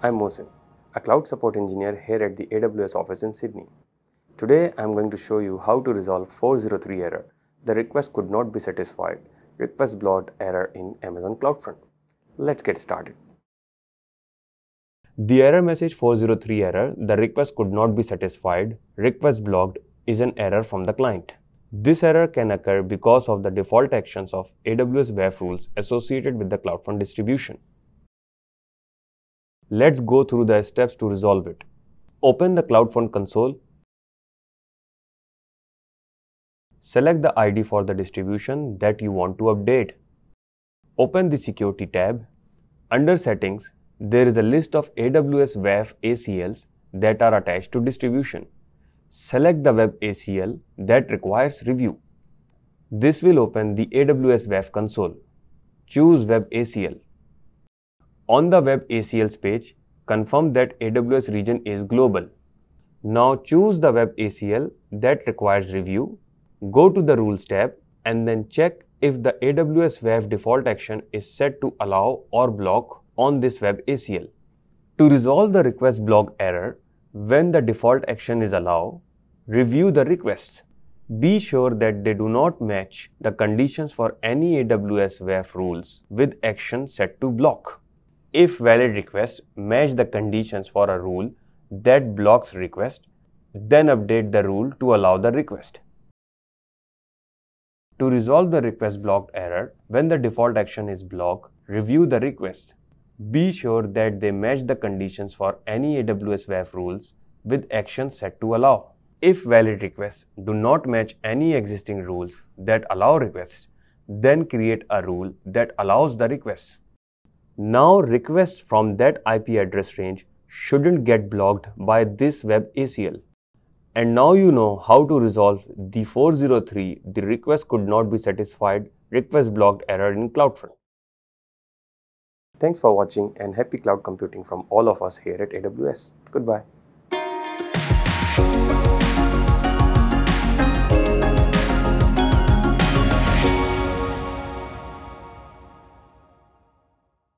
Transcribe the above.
I'm Mohsin, a cloud support engineer here at the AWS office in Sydney. Today I'm going to show you how to resolve 403 error, the request could not be satisfied, request blocked error in Amazon CloudFront. Let's get started. The error message 403 error, the request could not be satisfied, request blocked is an error from the client. This error can occur because of the default actions of AWS WAF rules associated with the CloudFront distribution. Let's go through the steps to resolve it. Open the CloudFront console. Select the ID for the distribution that you want to update. Open the Security tab. Under Settings, there is a list of AWS WAF ACLs that are attached to distribution. Select the Web ACL that requires review. This will open the AWS WAF console. Choose Web ACL. On the Web ACLs page, confirm that AWS region is global. Now choose the Web ACL that requires review. Go to the Rules tab and then check if the AWS Web default action is set to allow or block on this Web ACL. To resolve the request block error, when the default action is allow, review the requests. Be sure that they do not match the conditions for any AWS WAF rules with action set to block. If valid requests match the conditions for a rule that blocks request, then update the rule to allow the request. To resolve the request blocked error, when the default action is blocked, review the request. Be sure that they match the conditions for any AWS WAF rules with action set to allow. If valid requests do not match any existing rules that allow requests, then create a rule that allows the request. Now requests from that IP address range shouldn't get blocked by this web ACL. And now you know how to resolve the 403 the request could not be satisfied request blocked error in CloudFront. Thanks for watching and happy cloud computing from all of us here at AWS. Goodbye.